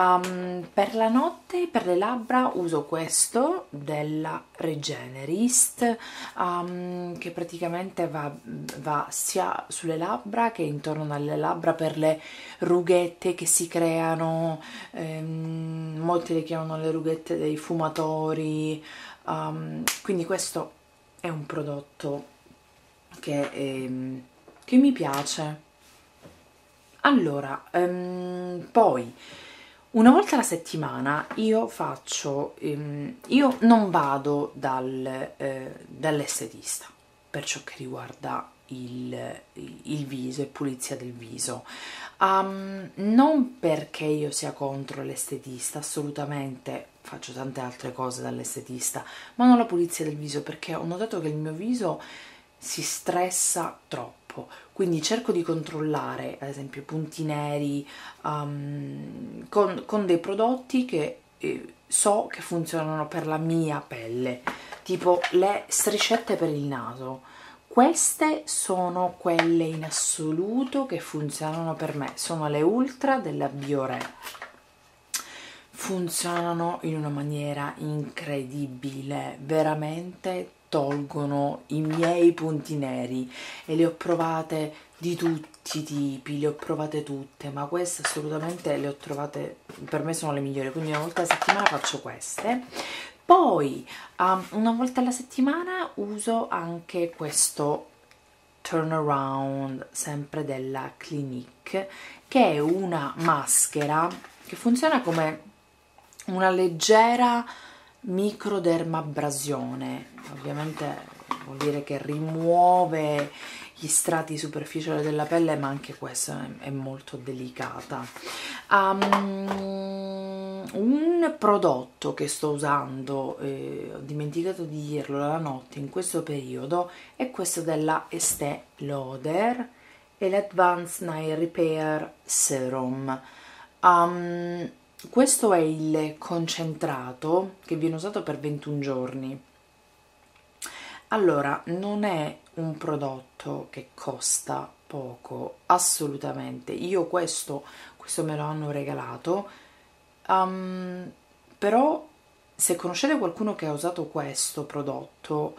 um, per la notte per le labbra uso questo della Regenerist um, che praticamente va, va sia sulle labbra che intorno alle labbra per le rughette che si creano um, molti le chiamano le rughette dei fumatori um, quindi questo è un prodotto che, è, che mi piace. Allora poi una volta alla settimana io faccio um, io non vado dal, eh, dall'estetista per ciò che riguarda il, il, viso e pulizia del viso. Um, non perché io sia contro l'estetista assolutamente faccio tante altre cose dall'estetista ma non la pulizia del viso perché ho notato che il mio viso si stressa troppo quindi cerco di controllare ad esempio punti neri um, con, con, dei prodotti che eh, so che funzionano per la mia pelle tipo le striscette per il naso. Queste sono quelle in assoluto che funzionano per me sono le ultra della Biore funzionano in una maniera incredibile veramente tolgono i miei punti neri e le ho provate di tutti i tipi, le ho provate tutte, ma queste assolutamente le ho trovate, per me sono le migliori, quindi una volta alla settimana faccio queste. Poi um, una volta alla settimana uso anche questo turnaround, sempre della Clinique, che è una maschera che funziona come una leggera microdermabrasione. Ovviamente vuol dire che rimuove gli strati superficiali della pelle ma anche questa è, molto delicata. Um, un prodotto che sto usando eh, ho dimenticato di dirlo la notte in questo periodo è questo della Estée Lauder e l'Advanced Night Repair Serum. Um, questo è il concentrato che viene usato per 21 giorni. Allora non è un prodotto che costa poco assolutamente. Io questo, questo me lo hanno regalato. Um, però se conoscete qualcuno che ha usato questo prodotto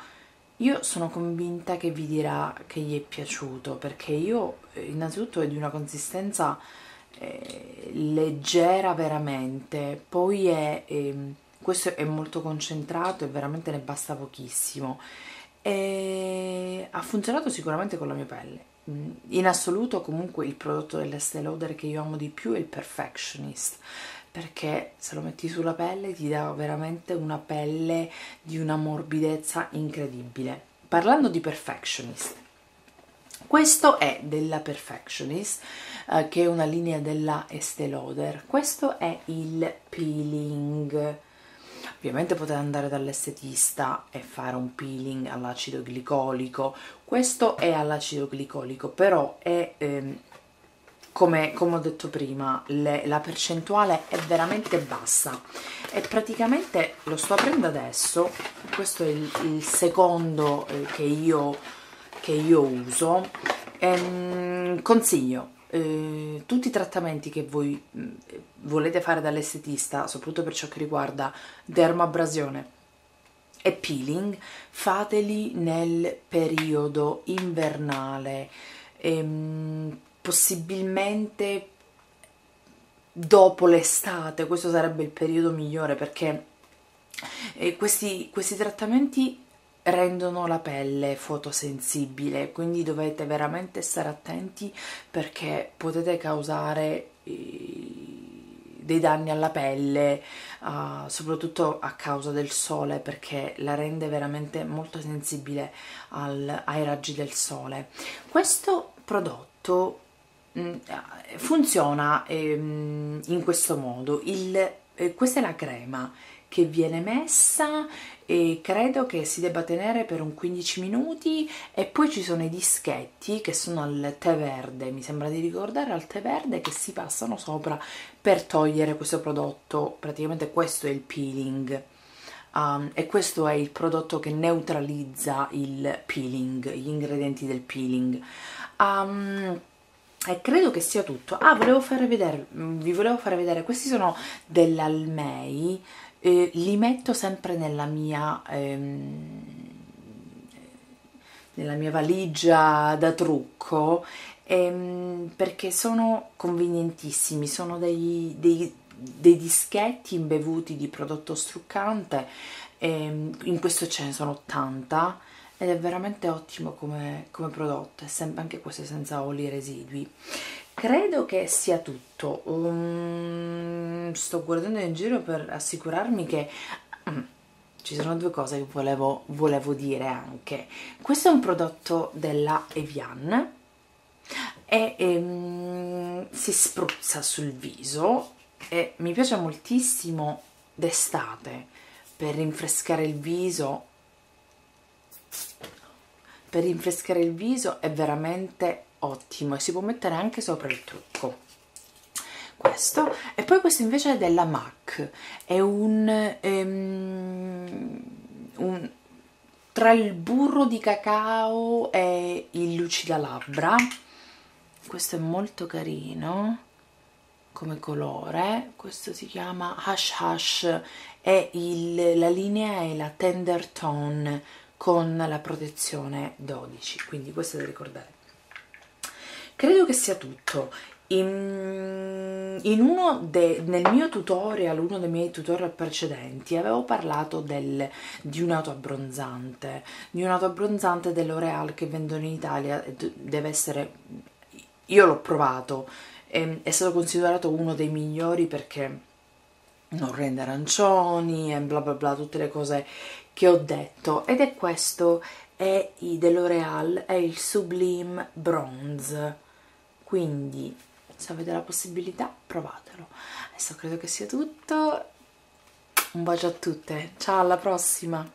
io sono convinta che vi dirà che gli è piaciuto perché io innanzitutto è di una consistenza eh, leggera veramente, poi è, eh, questo è molto concentrato e veramente ne basta pochissimo e ha funzionato sicuramente con la mia pelle. Mm, in assoluto comunque il prodotto dell'Estée Lauder che io amo di più è il Perfectionist perché se lo metti sulla pelle ti dà veramente una pelle di una morbidezza incredibile. Parlando di Perfectionist, questo è della Perfectionist, eh, che è una linea della Estée Lauder. Questo è il peeling. Ovviamente potete andare dall'estetista e fare un peeling all'acido glicolico. Questo è all'acido glicolico, però è... Ehm, come, come, ho detto prima, le, la percentuale è veramente bassa e praticamente lo sto aprendo adesso, questo è il, il secondo eh, che io che io uso ehm, consiglio eh, tutti i trattamenti che voi mh, mm, volete fare dall'estetista soprattutto per ciò che riguarda dermabrasione e peeling fateli nel periodo invernale. Ehm, possibilmente dopo l'estate questo sarebbe il periodo migliore perché eh, questi, questi trattamenti rendono la pelle fotosensibile quindi dovete veramente stare attenti perché potete causare eh, dei danni alla pelle uh, soprattutto a causa del sole perché la rende veramente molto sensibile al, ai raggi del sole. Questo prodotto mh, mm, funziona ehm, in questo modo. Il, eh, questa è la crema che viene messa e credo che si debba tenere per un 15 minuti. E poi ci sono i dischetti che sono al tè verde, mi sembra di ricordare al tè verde che si passano sopra per togliere questo prodotto, praticamente questo è il peeling. Um, e questo è il prodotto che neutralizza il peeling, gli ingredienti del peeling. Um, e credo che sia tutto. Ah volevo vedere vi volevo fare vedere questi sono dell'Almei eh, li metto sempre nella mia ehm, nella mia valigia da trucco ehm, perché sono convenientissimi sono dei, dei, dei dischetti imbevuti di prodotto struccante ehm, in questo ce ne sono 80 ed è veramente ottimo come, come prodotto, sempre anche questo senza oli residui. Credo che sia tutto, um, sto guardando in giro per assicurarmi che... Um, ci sono due cose che volevo, volevo dire anche. Questo è un prodotto della Evian e ehm, si spruzza sul viso e mi piace moltissimo d'estate per rinfrescare il viso per rinfrescare il viso è veramente ottimo e si può mettere anche sopra il trucco. Questo e poi questo invece è della MAC è un, um, un tra il burro di cacao e il lucida labbra. Questo è molto carino come colore. Questo si chiama Hush Hush e la linea è la Tender Tone con la protezione 12 quindi questo da ricordare credo che sia tutto. In, in uno de, nel mio tutorial uno dei miei tutorial precedenti avevo parlato del, di un autoabbronzante di un autoabbronzante dell'Oreal che vendono in Italia deve essere io l'ho provato è stato considerato uno dei migliori perché non rende arancioni e bla bla bla tutte le cose che ho detto. Ed è questo è dell'Oreal è il Sublime Bronze quindi se avete la possibilità provatelo. Adesso credo che sia tutto. Un bacio a tutte. Ciao alla prossima